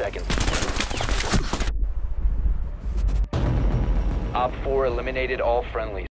seconds. Op 4 eliminated all friendlies.